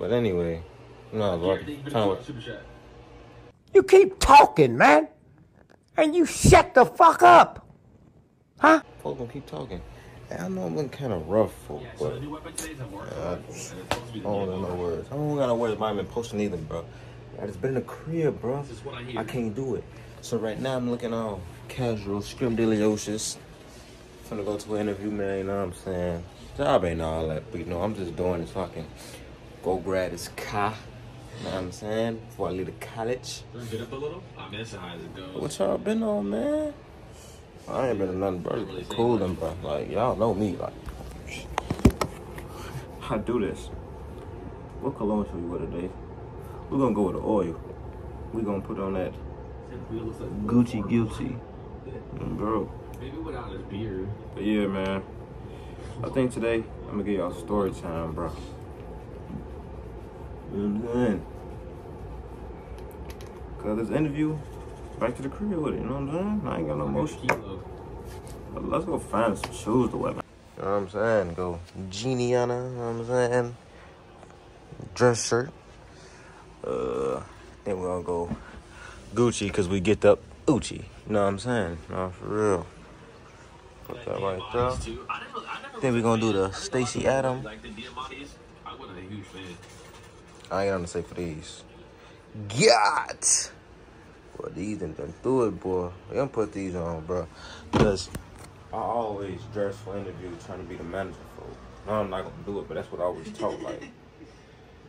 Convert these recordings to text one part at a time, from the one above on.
But anyway, no, bro. Trying to, You keep talking, man. And you shut the fuck up. Huh? folks gonna keep talking. And I know I'm looking kind of rough, folk, but uh, I don't know no words. I don't got no words. I've been posting either, bro. I just been in the crib, bro. I can't do it. So right now I'm looking all casual, scrimdiliosis. Finna go to an interview, man. You know what I'm saying? Job ain't all that, but you know I'm just doing this fucking go grab his car. You know what I'm saying? Before I leave the college. Get up a little. I that's how it goes. What y'all been on, man? I ain't been in nothing but cooling, bro. Like y'all know me, like I do this. What cologne should we wear today? We're gonna go with the oil. We're gonna put on that Gucci Guilty. Mm, Bro. Maybe without his beard. But yeah, man. I think today I'm gonna give y'all story time, bro. You know what I'm saying? Cause this interview, back to the crib with it, you know what I'm saying? I ain't got no motion. But let's go find some shoes to wear. You know what I'm saying? Go genie on her, you know what I'm saying? Dress shirt. Uh, then we're gonna go Gucci because we get up Gucci. You know what I'm saying? No, for real. Put that right there. I never, I never Then we gonna do the Stacy Stacey Adams. Like the Diamantes. I wasn't a huge fan. I ain't gonna say for these. Got. Boy, these done been through it, boy. We gonna put these on, bro. Cause I always dress for interview trying to be the manager for. No, I'm not gonna do it, but that's what I always taught. Like,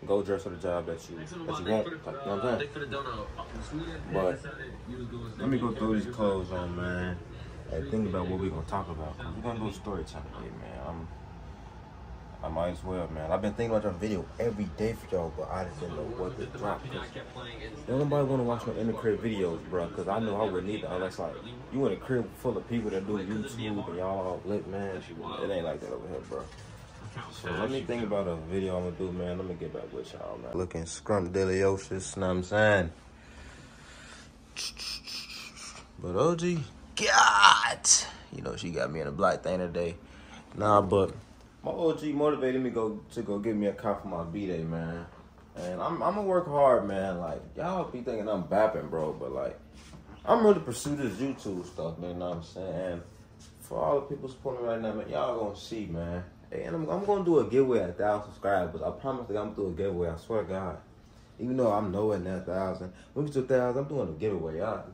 go dress for the job that you that you want. Like, you know what I'm saying? But let me go through these clothes on, man. And think about what we're gonna talk about. We're gonna do a story time today, man. I'm, I might as well, man. I've been thinking about your video every day for y'all, but I just didn't know what to drop. Don't nobody wanna watch no in the crib videos, bro. Cause I know I wouldn't either. Unless like you in a crib full of people that do YouTube and y'all all lit, man. It ain't like that over here, bro. So let me think about a video I'm gonna do, man. Let me get back with y'all, man. Looking scrumdiddlyocious, know what I'm saying? But OG, God, you know she got me in a black thing today. Nah, but my OG motivated me go to go get me a car for my b day, man. And I'm I'm gonna work hard, man. Like y'all be thinking I'm bapping, bro, but like I'm really pursue this YouTube stuff, man. You know what I'm saying? For all the people supporting me right now, man, y'all gonna see, man. Hey, and I'm, I'm gonna do a giveaway at a thousand subscribers. I promise that I'm gonna do a giveaway. I swear to God. Even though I'm nowhere near a thousand, when we get to a thousand, I'm doing a giveaway. Y'all,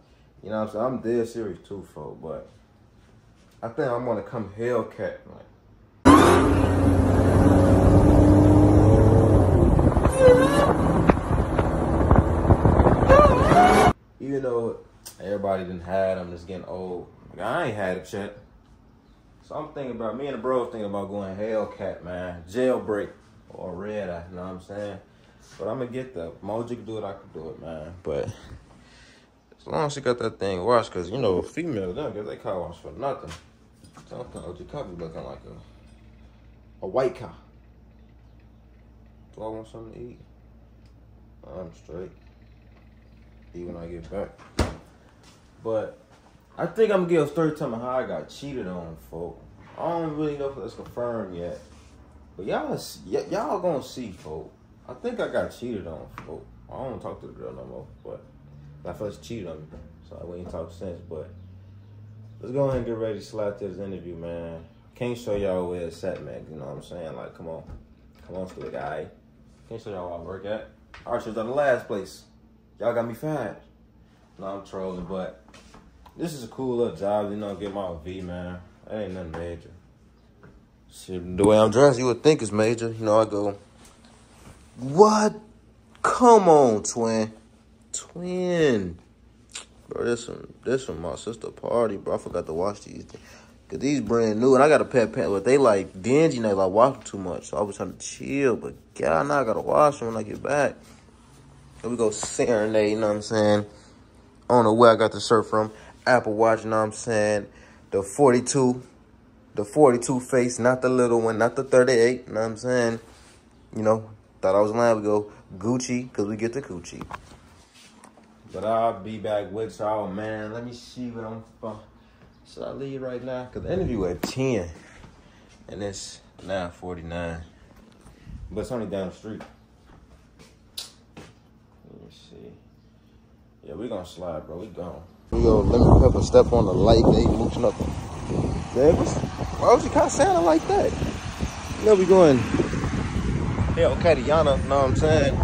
you know what I'm saying? I'm dead serious too, folks. But I think I'm gonna come Hellcat, like. Even though everybody didn't had them, just getting old. Like, I ain't had it yet. So I'm thinking about me and the bro thinking about going Hellcat, man. Jailbreak or red eye, you know what I'm saying? But I'm gonna get the Moji can do it, I can do it, man. But as long as she got that thing washed, cause you know, females don't get they car wash for nothing. So I'm thinking OG car be looking like a a white car. Do I want something to eat? I'm straight. Eat when I get back. But I think I'm gonna give a story time of how I got cheated on, folk. I don't really know if that's confirmed yet. But y'all, y'all gonna see, folk. I think I got cheated on, folk. I don't talk to the girl no more, but I first cheated on me, so I wouldn't talk since. But let's go ahead and get ready to to this interview, man. Can't show y'all where it's at, man. You know what I'm saying? Like, come on, come on, still guy. Can't show y'all where I work at. Archer's on the last place. Y'all got me fired. No, I'm trolling, but this is a cool little job, you know, get my V, man. That ain't nothing major. Shit, the way I'm dressed, you would think it's major. You know, I go, what? Come on, twin. Twin. Bro, this one, this one, my sister party, bro. I forgot to wash these. Cause these brand new, and I got a pet pant, but they like dingy, and they like wash them too much. So I was trying to chill, but God, now I gotta wash them when I get back. We go serenade, you know what I'm saying? I don't know where I got the shirt from. Apple Watch, you know what I'm saying? The 42, the 42 face, not the little one, not the 38, you know what I'm saying? you know, thought I was lying. We go Gucci because we get the Gucci. But I'll be back with y'all, man. Let me see what I'm. Uh, should I leave right now? Cause the interview at ten, and it's nine forty nine. But it's only down the street. Let me see. Yeah, we gonna slide, bro. We gone. We go lemon pepper step on the light. They mooching up. Davis, why was you kind of sounding like that? Know we going. Hellcat Yana, know what I'm saying?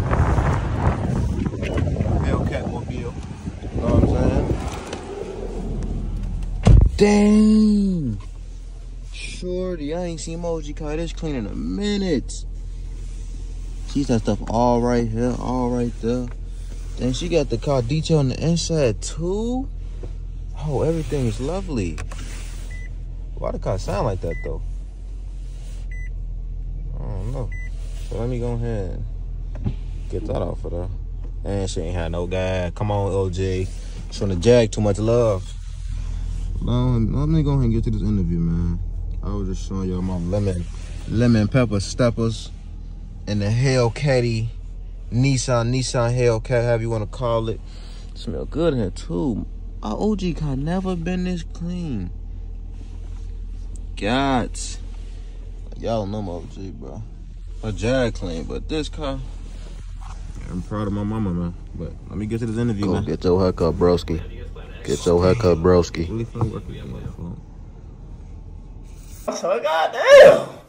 Hellcat Mobile, know what I'm saying? Dang! Shorty, I ain't seen Moji car this clean in a minute. She's that stuff all right here, all right there. Then she got the car detail on the inside too. Oh, everything is lovely. Why the car sound like that though? I don't know. So let me go ahead and get that off of there. And she ain't had no guy. Come on, OJ. Showing the Jag too much love. Well, um, let me go ahead and get to this interview, man. I was just showing y'all my lemon, lemon pepper steppers and the Hellcatty Nissan, Nissan Hellcat, however you want to call it. Smell good in here too. Our OG car never been this clean. God. Y'all know my OG, bro. A Jag clean, but this car. I'm proud of my mama, man. But let me get to this interview, Go man. get your haircut, broski. Get your haircut, broski. Really fun working with my phone. Oh, so goddamn.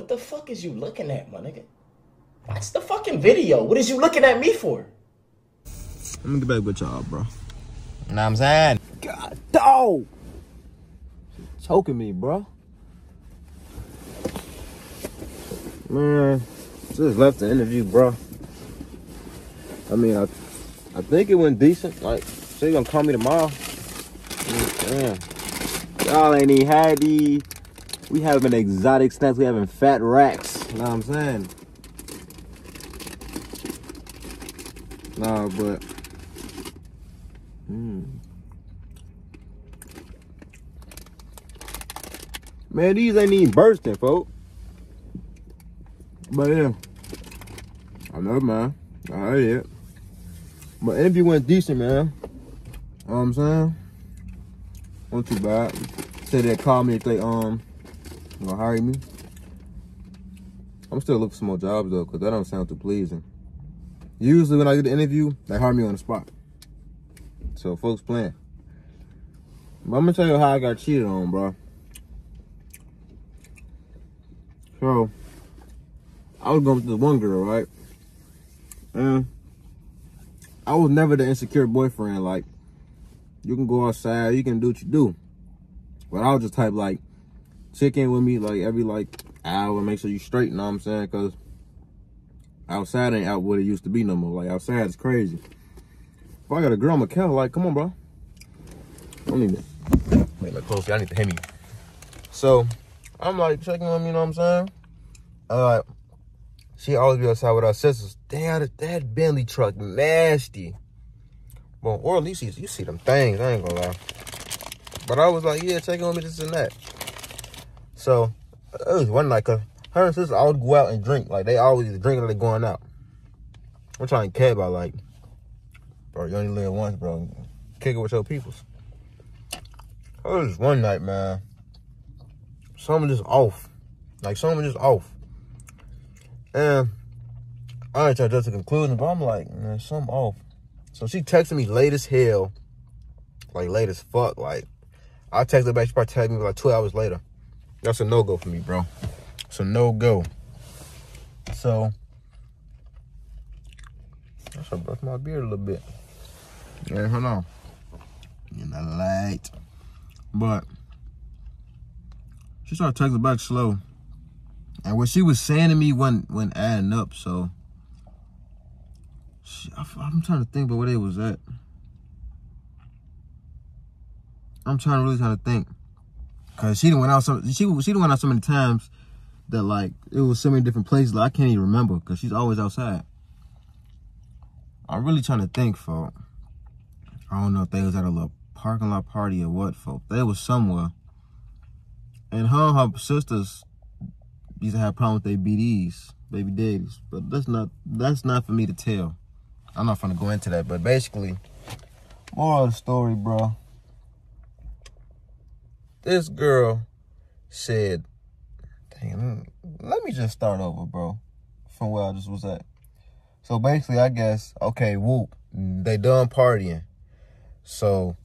What the fuck is you looking at, my nigga? Watch the fucking video. What is you looking at me for? Let me get back with y'all, bro. Know what I'm saying? God, dog. Choking me, bro. Man, just left the interview, bro. I mean, I, I think it went decent. Like, she gonna call me tomorrow. Damn. Y'all ain't even had the. We having exotic snacks. We having fat racks. You know what I'm saying? Nah, but. Mm. Man, these ain't even bursting, folks. But yeah. I know, man. I heard it. But interview went decent, man. You Know what I'm saying? Wasn't too bad. Said they call me if they um gonna hire me. I'm still looking for some more jobs though, cause that don't sound too pleasing. Usually when I get the interview, they hire me on the spot. So folks plan. But I'm gonna tell you how I got cheated on, bro. So I was going with this one girl, right? And I was never the insecure boyfriend. Like, you can go outside, you can do what you do. But I was just type like, check in with me like every like hour, make sure you straight, know what I'm saying? Cause outside ain't out what it used to be no more. Like outside is crazy. If I got a girl, I'm a killer, like, come on, bro. I don't need to wait look closely, I need to hit me. So I'm like checking on me, you know what I'm saying? Uh she always be outside with our sisters. Damn, that, Bentley truck nasty. Well, or at least you, see them things, I ain't gonna lie. But I was like, yeah, check on me, this and that. So, it was one night, cause her and sister always go out and drink. Like, they always drinking they going out. I'm trying to care about, like, bro, you only live once, bro. Kick it with your peoples. It was one night, man. Something just off. Like, something just off. And I ain't trying to judge the conclusion, but I'm like, man, something off. So she texted me late as hell. Like, late as fuck. Like, I texted her back. She probably texted me like two hours later. That's a no go for me, bro. It's a no go. So, I should brush my beard a little bit. Yeah, hold on. In the light. But, she started texting back slow. And what she was saying to me wasn't, wasn't adding up, so. She, I, am trying to think about where they was at. I'm trying to really trying to think. Cause she went out some she she went out so many times that like it was so many different places like I can't even remember because she's always outside. I'm really trying to think for I don't know if they was at a little parking lot party or what for. They was somewhere. and her and her sisters used to have problems with their BDs, baby daddies. But that's not that's not for me to tell. I'm not gonna go into that. But basically, moral of the story, bro. This girl said, "Dang, let me just start over, bro, from where I just was at." So basically, I guess okay, whoop, they done partying. So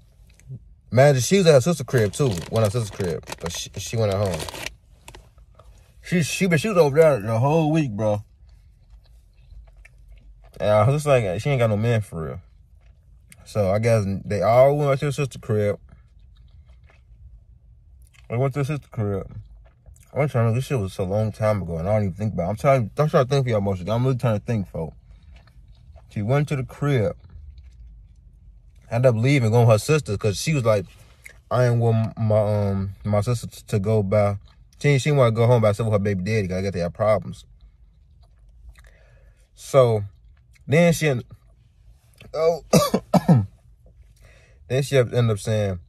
imagine she was at her sister crib too. Went at her sister crib, but she, she went at home. She she she was over there the whole week, bro. And I was just like, she ain't got no man for real. So I guess they all went to her sister crib. I went to her sister crib. I'm trying to this shit was a long time ago, and I don't even think about. It. I'm trying. I'm trying to think for y'all emotions. I'm really trying to think, folks. She went to the crib. Ended up leaving, going her sister, because she was like, I ain't want my um my sister to go by. She she want to go home by herself with her baby daddy. Cause I guess they have problems. So then she oh then she ended up saying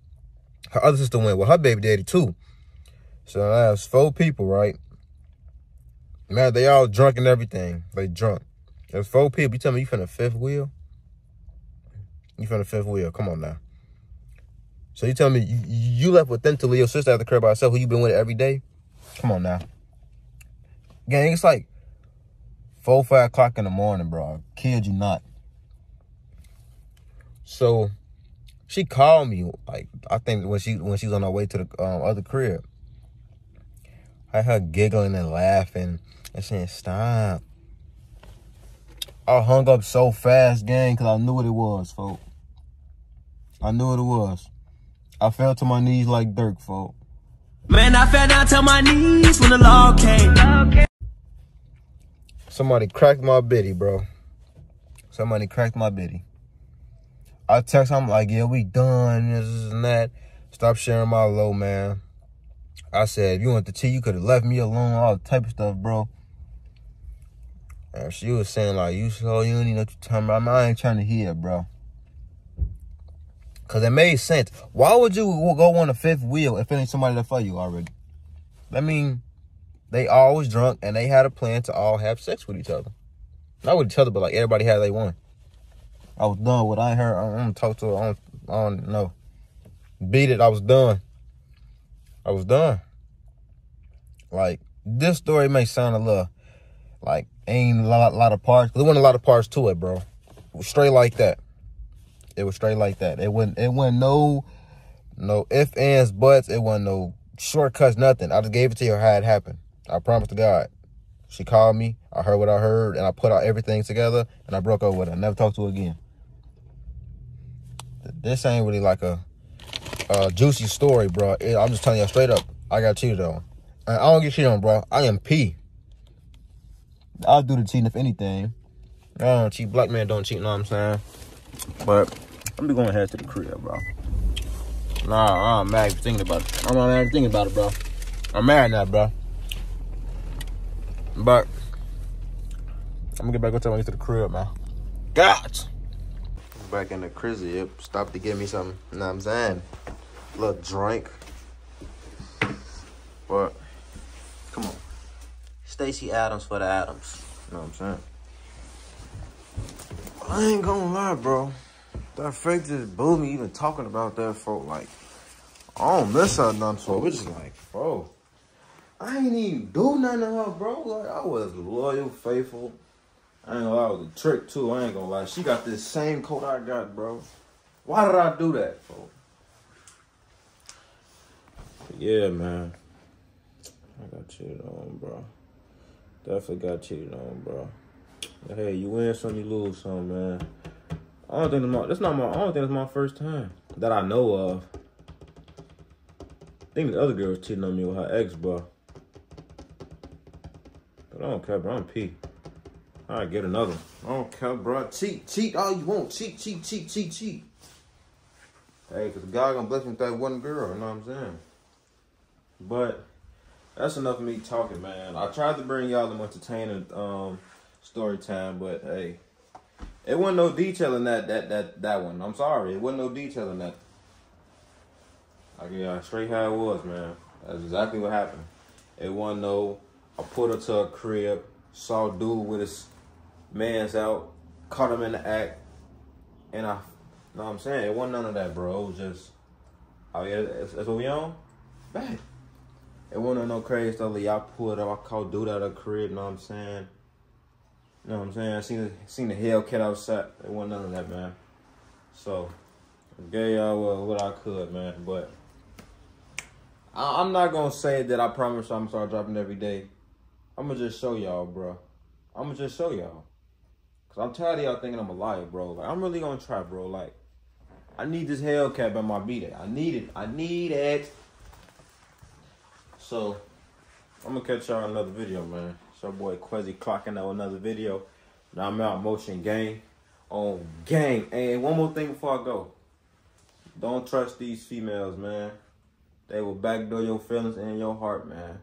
her other sister went with her baby daddy too. So that's four people, right? Man, they all drunk and everything. They drunk. There's four people. You tell me you from the fifth wheel? You from the fifth wheel. Come on now. So you tell me you, you left with them to leave your sister at the crib by herself who you been with every day? Come on now. Gang, it's like four, five o'clock in the morning, bro. I kid you not. So she called me like I think when she when she was on her way to the um, other crib. I heard her giggling and laughing and saying, "Stop." I hung up so fast, gang, because I knew what it was, folk. I knew what it was. I fell to my knees like Dirk, folk. Man, I fell down to my knees when the law came. Somebody cracked my bitty, bro. Somebody cracked my bitty. I text I'm like, yeah, we done, this and that. Stop sharing my low, man. I said, if you want the tea, you could have left me alone, all type of stuff, bro. And she was saying, like, you slow, you don't need what you talking about. I ain't trying to hear, bro. Cause it made sense. Why would you go on the fifth wheel if it ain't somebody that for you already? I mean, they always drunk and they had a plan to all have sex with each other. Not with each other, but like everybody had they one. I was done with. I heard. I'm gonna talk to her. I don't, I don't know. Beat it. I was done. I was done. Like this story may sound a little like ain't a lot, lot of parts. There wasn't a lot of parts to it, bro. It straight like that. It was straight like that. It wasn't. It wasn't no, no ifs, ands, buts. It wasn't no shortcuts. Nothing. I just gave it to her how it happened. I promise to God. She called me. I heard what I heard, and I put out everything together, and I broke up with her. Never talked to her again. This ain't really like a, a juicy story, bro. It- I'm just telling you straight up. I got cheated on. I don't get cheated on, bro. I am P. I'll do the cheating if anything. I don't cheat. Black man don't cheat, know what I'm saying? But I'm be going ahead to the crib, bro. Nah, I'm mad thinking about it. I'm not mad thinking about it, bro. I'm mad now, bro. But I'm gonna get back get to the crib, man. God. Back in the crib, stop to give me something. You know what I'm saying? A little drink. But come on. Stacy Adams for the Adams. You know what I'm saying? I ain't gonna lie, bro. That fake just blew me even talking about that for like I don't miss her none for it's just like, bro. I ain't even do nothing to her, bro. Like I was loyal, faithful. I ain't gonna lie, was a trick too. I ain't gonna lie. She got this same coat I got, bro. Why did I do that, bro? Yeah, man. I got cheated on, bro. Definitely got cheated on, bro. But hey, you win some, you lose some, man. I don't think it's my, that's not my. I don't think it's my first time that I know of. I think the other girl was cheating on me with her ex, bro. But I don't care, bro. I'm P. I get another. one. I don't care, bro. Cheat, cheat all you want. Cheat, cheat, cheat, cheat, cheat. Hey, cause God gonna bless me with that one girl. You know what I'm saying? But that's enough of me talking, man. I tried to bring y'all an entertaining um story time, but hey, it wasn't no detail in that that that that one. I'm sorry, it wasn't no detail in that. Like yeah, straight how it was, man. That's exactly what happened. It wasn't no, I put her to a crib, saw dude with his mans out, caught him in the act, and I, know what I'm saying? It wasn't none of that, bro. It was just, oh yeah, that's, that's what we on? Bad. It wasn't no crazy stuff like y'all pulled up, I called dude out of the crib, you know what I'm saying? You know what I'm saying? I seen the, seen the Hellcat outside. It wasn't none of that, man. So, I gave y'all uh, what I could, man. But I, I'm not gonna say that I promise I'm gonna start dropping every day. I'm gonna just show y'all, bro. I'm gonna just show y'all. Cause I'm tired of y'all thinking I'm a liar, bro. Like I'm really gonna try, bro. Like I need this Hellcat by my beat. I need it. I need it. So I'm gonna catch y'all another video, man. It's your boy Quezzy clocking out another video. Now I'm out motion gang on gang. And one more thing before I go. Don't trust these females, man. They will backdoor your feelings and your heart, man.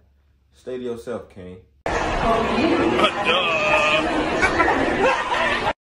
Stay to yourself, King.